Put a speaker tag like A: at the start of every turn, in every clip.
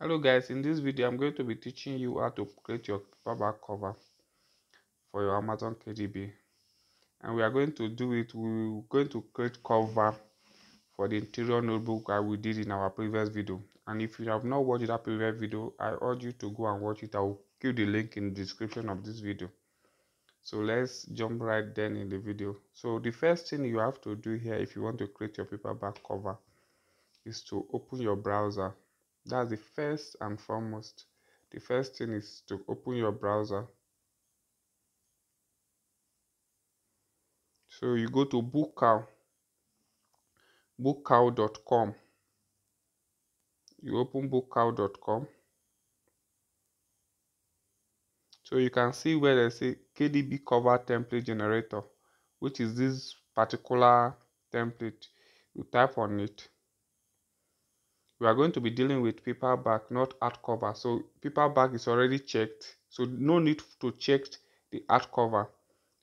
A: hello guys. In this video i'm going to be teaching you how to create your paperback cover for your amazon kdp and we are going to do it. We're going to create cover for the interior notebook that we did in our previous video. And if you have not watched that previous video i urge you to go and watch it. I will give the link in the description of this video. So let's jump right then in the video. So the first thing you have to do here if you want to create your paperback cover is to open your browser that's the first and foremost. The first thing is to open your browser. So you go to bookow bookow.com you open bookow.com so you can see where they say kdp cover template generator which is this particular template. You type on it we are going to be dealing with paperback not hardcover so paperback is already checked. So no need to check the hardcover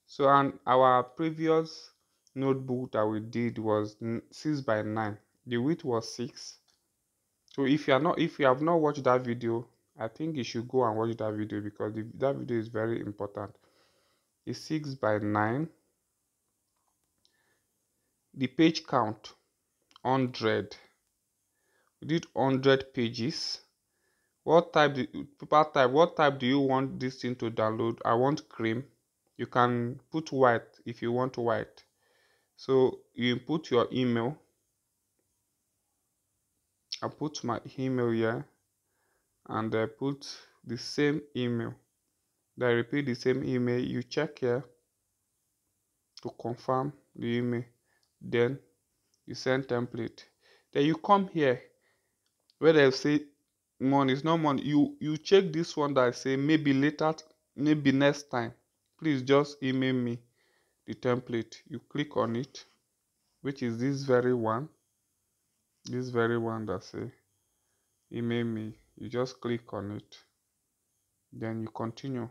A: so and our previous notebook that we did was 6 by 9 the width was 6 so if you are not if you have not watched that video i think you should go and watch that video because the, that video is very important. It's 6 by 9 the page count 100 we did 100 pages. What type paper type what type do you want this thing to download? I want cream. You can put white if you want white. So you input your email. I put my email here and i put the same email. I repeat the same email. You check here to confirm the email. Then you send template. Then you come here where they say money is not money. You you check this one that I say maybe later maybe next time. Please just email me the template. You click on it which is this very one. This very one that say email me. You just click on it. Then you continue.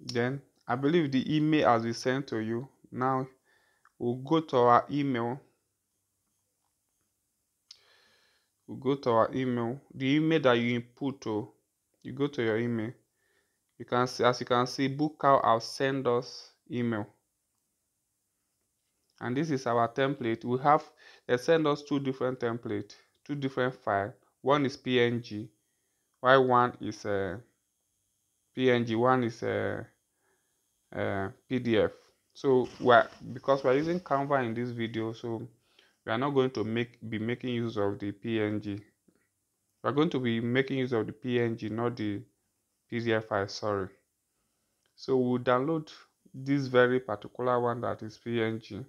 A: Then i believe the email has been sent to you. Now we'll go to our email. We'll go to our email. The email that you input to you go to your email. You can see as you can see bookow has send us email. And this is our template. We have they send us two different templates two different files one is png while one is a uh, png one is a, uh, uh, pdf so we're because we're using canva in this video so we are not going to make be making use of the png we're going to be making use of the png not the pdf file sorry. So we'll download this very particular one that is png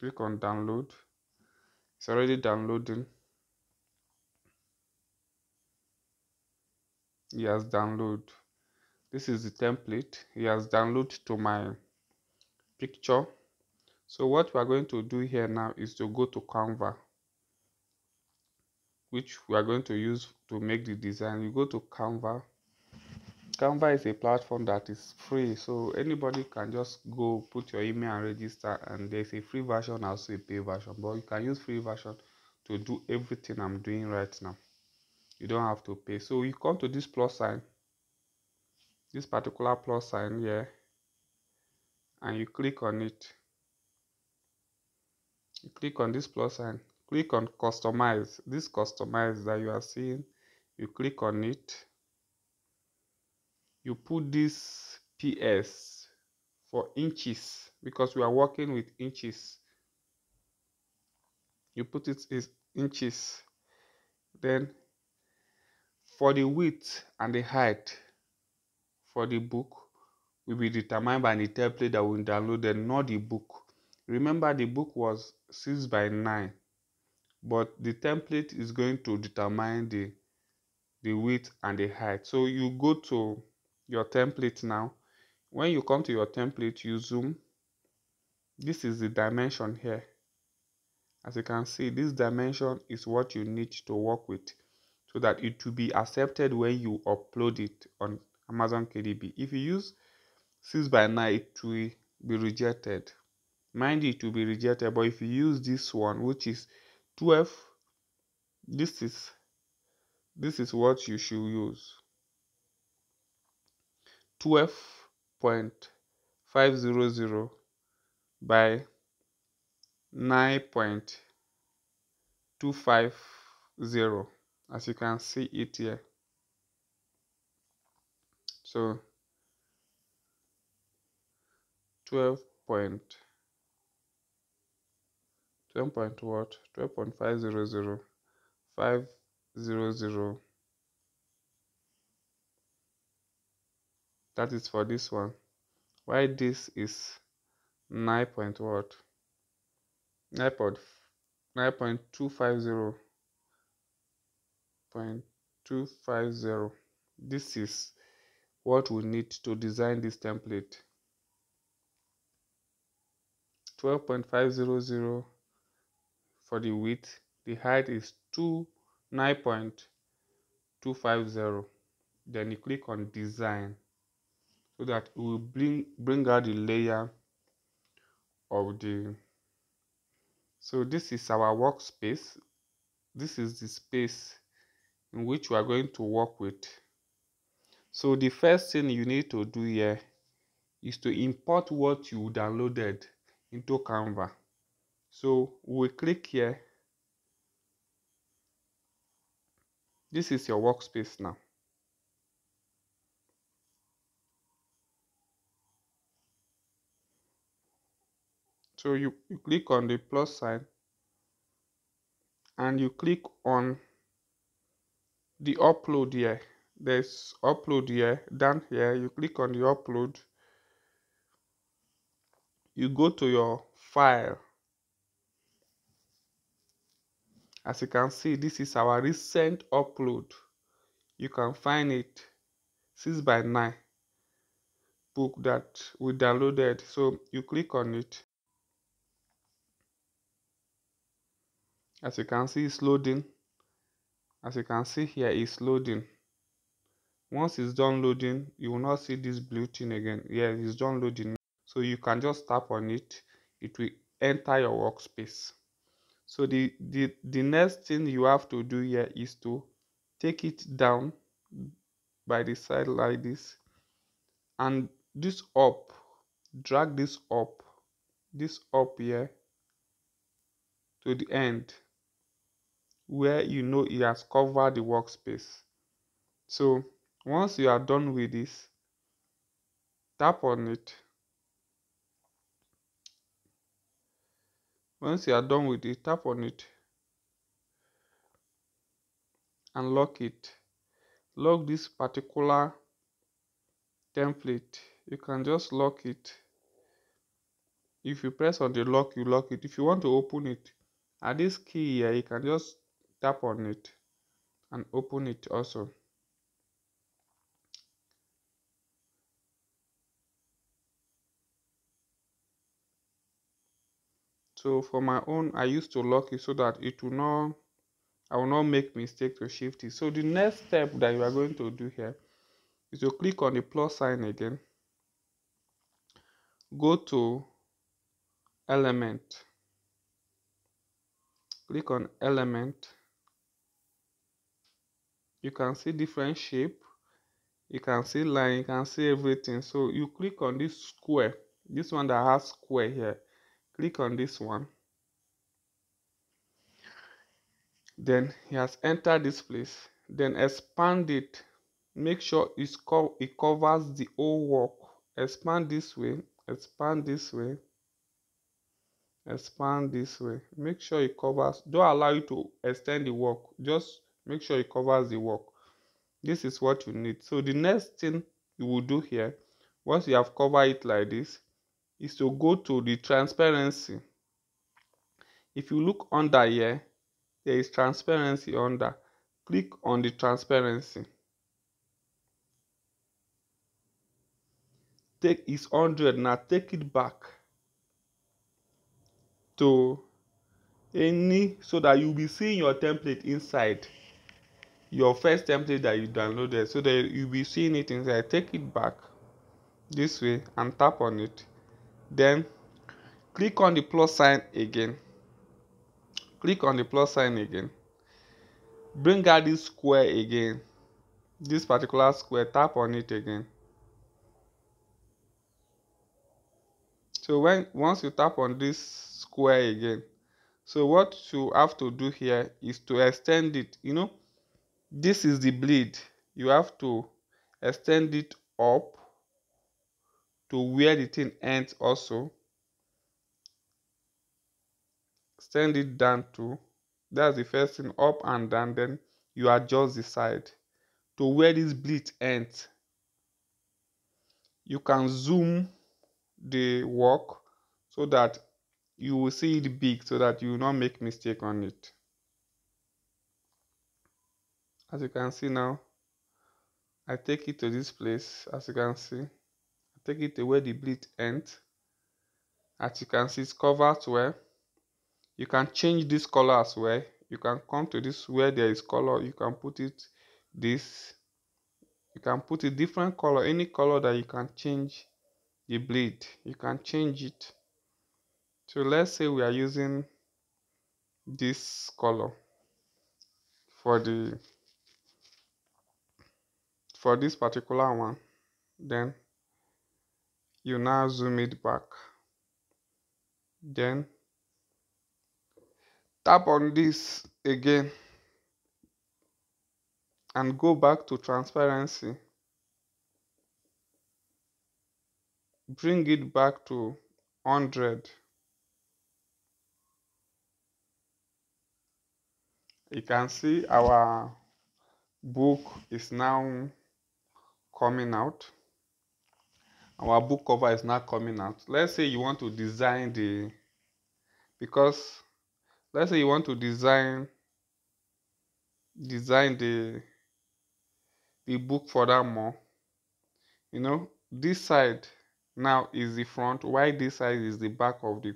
A: click on download. It's already downloading. He has download. This is the template. He has downloaded to my picture. So what we are going to do here now is to go to canva which we are going to use to make the design. You go to canva. Canva is a platform that is free. So anybody can just go put your email and register and there's a free version also a pay version. But you can use free version to do everything i'm doing right now. You don't have to pay. So you come to this plus sign this particular plus sign here and you click on it. You click on this plus sign. Click on customize. This customize that you are seeing you click on it. You put this ps for inches because we are working with inches. You put it in inches. Then for the width and the height for the book will be determined by the template that we downloaded, not the book. Remember the book was 6 by 9, but the template is going to determine the, the width and the height. So you go to your template now. When you come to your template, you zoom. This is the dimension here. As you can see, this dimension is what you need to work with so that it will be accepted when you upload it on Amazon KDP. If you use 6 by 9 it will be rejected. Mind it will be rejected but if you use this one which is 12 this is this is what you should use. 12.500 by 9.250 as you can see it here. So 12 point 12 point what? 12.500 500 that is for this one. Why this is 9 point what? 9 point 9.250 0.250 this is what we need to design this template 12.500 for the width. The height is 2 9.250 then you click on design so that it will bring bring out the layer of the so this is our workspace. This is the space in which we are going to work with. So the first thing you need to do here is to import what you downloaded into canva. So we click here. This is your workspace now. So you, you click on the plus sign and you click on the upload here. There's upload here down here you click on the upload you go to your file. As you can see this is our recent upload. You can find it 6 by 9 book that we downloaded. So you click on it. As you can see it's loading. As you can see here it's loading. Once it's done loading you will not see this blue thing again. Yeah it's done loading so you can just tap on it it will enter your workspace. So the the the next thing you have to do here is to take it down by the side like this and this up drag this up this up here to the end where you know it has covered the workspace. So once you are done with this tap on it once you are done with it tap on it and lock it. Lock this particular template. You can just lock it. If you press on the lock you lock it. If you want to open it at this key here. You can just tap on it and open it also so for my own i used to lock it so that it will not i will not make mistake to shift it. So the next step that you are going to do here is to click on the plus sign again. Go to element. Click on element. You can see different shape. You can see line. You can see everything. So you click on this square this one that has square here click on this one. Then he has entered this place. Then expand it. Make sure it's co it covers the whole work. Expand this way expand this way expand this way. Make sure it covers don't allow you to extend the work. Just make sure it covers the work. This is what you need. So the next thing you will do here once you have covered it like this is to go to the transparency. If you look under here there is transparency under. Click on the transparency. Take is 100 now take it back to any so that you'll be seeing your template inside your first template that you downloaded. So that you'll be seeing it inside. Take it back this way and tap on it then click on the plus sign again. Click on the plus sign again. Bring out this square again. This particular square tap on it again. So when once you tap on this square again so what you have to do here is to extend it. You know this is the bleed. You have to extend it up to where the thing ends also. Extend it down to that's the first thing up and down then you adjust the side to where this bleed ends. You can zoom the work so that you will see it big so that you will not make mistake on it. As you can see now I take it to this place as you can see take it away the bleed end. As you can see it's covered well. You can change this color as well. You can come to this where there is color. You can put it this. You can put a different color any color that you can change the bleed. You can change it. So let's say we are using this color for the for this particular one. Then you now zoom it back. Then tap on this again and go back to transparency. Bring it back to 100 you can see our book is now coming out our book cover is now coming out. Let's say you want to design the because let's say you want to design design the the book for that more you know this side now is the front while this side is the back of the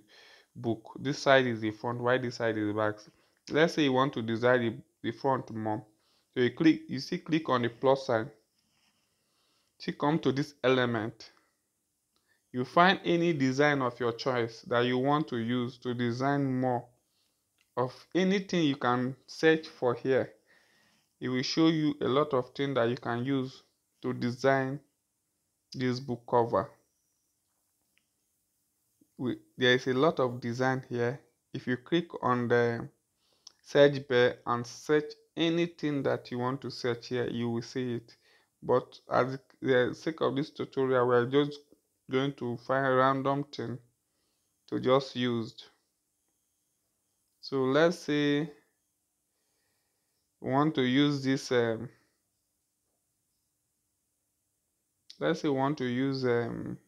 A: book? This side is the front while this side is the back? Let's say you want to design the, the front more. So you click you see click on the plus sign. See come to this element you find any design of your choice that you want to use to design more of anything you can search for here. It will show you a lot of things that you can use to design this book cover. We, there is a lot of design here. If you click on the search bar and search anything that you want to search here you will see it. But as the sake of this tutorial we are just going to find a random thing to just use. So let's say we want to use this um, let's say we want to use um,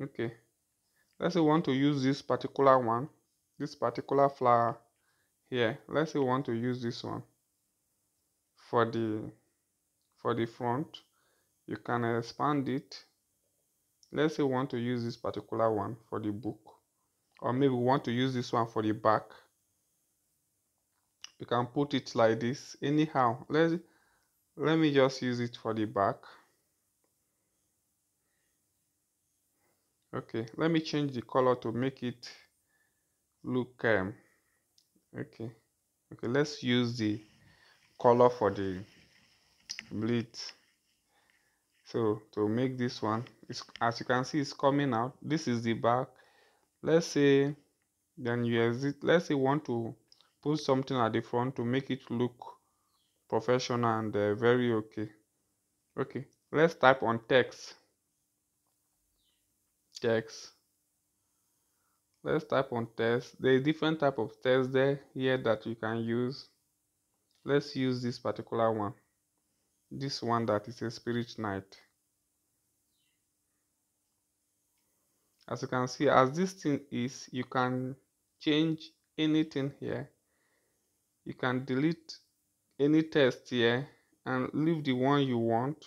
A: okay. Let's say we want to use this particular one this particular flower here. Let's say we want to use this one for the for the front. You can expand it let's say we want to use this particular one for the book or maybe we want to use this one for the back. You can put it like this. Anyhow let's let me just use it for the back. Okay let me change the color to make it look um okay. Okay let's use the color for the bleed so to make this one. It's, as you can see it's coming out. This is the back. Let's say then you exit. Let's say want to put something at the front to make it look professional and uh, very okay. Okay let's type on text. Text. Let's type on text. There is different type of text there here that you can use. Let's use this particular one this one that is a spirit night. As you can see as this thing is you can change anything here. You can delete any text here and leave the one you want.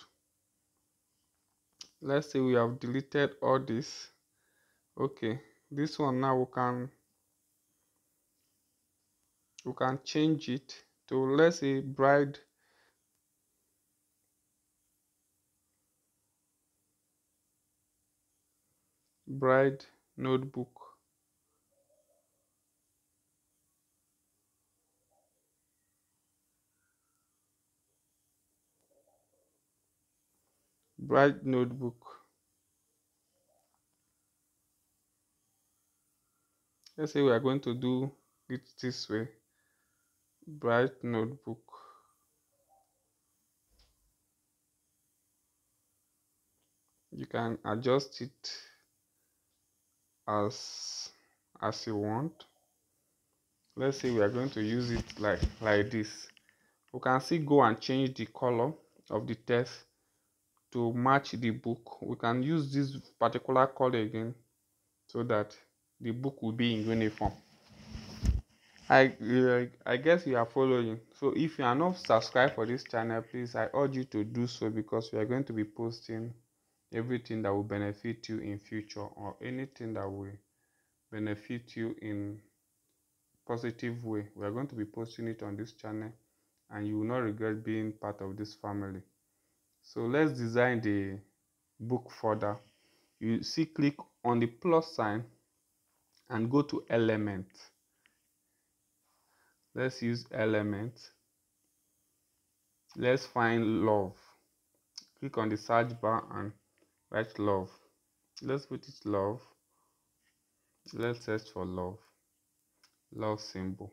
A: Let's say we have deleted all this. Okay this one now we can we can change it to let's say bride bride notebook. Bright notebook. Let's say we are going to do it this way. Bright notebook. You can adjust it as as you want. Let's say we are going to use it like like this. We can still go and change the color of the text to match the book. We can use this particular color again so that the book will be in uniform. I, I guess you are following. So if you are not subscribed for this channel please i urge you to do so because we are going to be posting everything that will benefit you in future or anything that will benefit you in positive way we are going to be posting it on this channel and you will not regret being part of this family. So let's design the book further. You see click on the plus sign and go to element. Let's use element. Let's find love. Click on the search bar and write love. Let's put it love. Let's search for love. Love symbol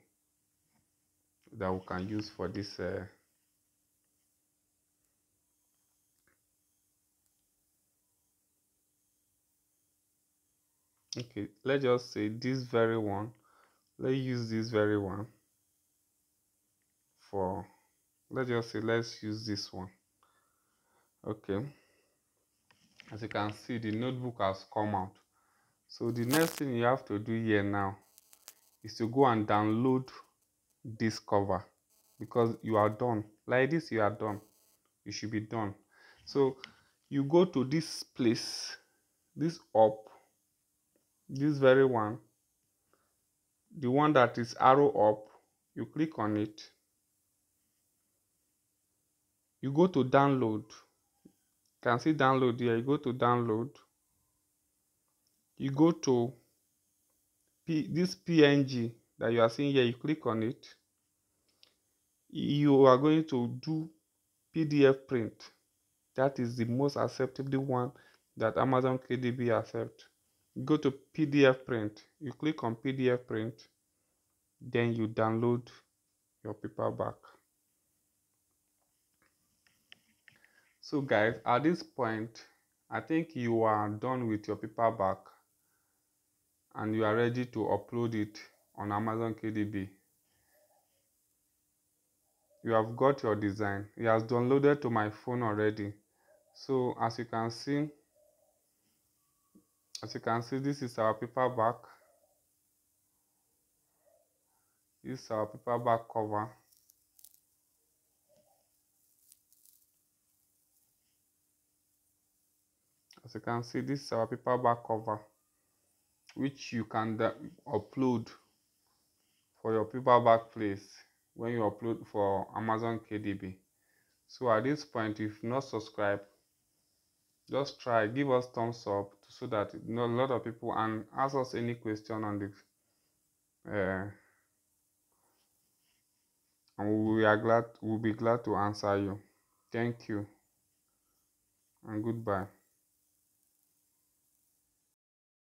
A: that we can use for this uh, okay let's just say this very one. Let's use this very one for let's just say let's use this one. Okay as you can see the notebook has come out. So the next thing you have to do here now is to go and download this cover because you are done. Like this you are done. You should be done. So you go to this place this up this very one the one that is arrow up you click on it. You go to download can see download here you go to download. You go to P, this png that you are seeing here you click on it. You are going to do pdf print. That is the most acceptable one that amazon kdb accept. Go to pdf print. You click on pdf print. Then you download your paperback so guys at this point i think you are done with your paperback and you are ready to upload it on amazon kdb you have got your design. It has downloaded to my phone already. So as you can see as you can see this is our paperback. This is our paperback cover as you can see this is our paperback cover which you can upload for your paperback place when you upload for amazon kdp so at this point if not subscribed just try give us thumbs up so that you know, a lot of people and ask us any question on this uh, and we are glad we'll be glad to answer you. Thank you and goodbye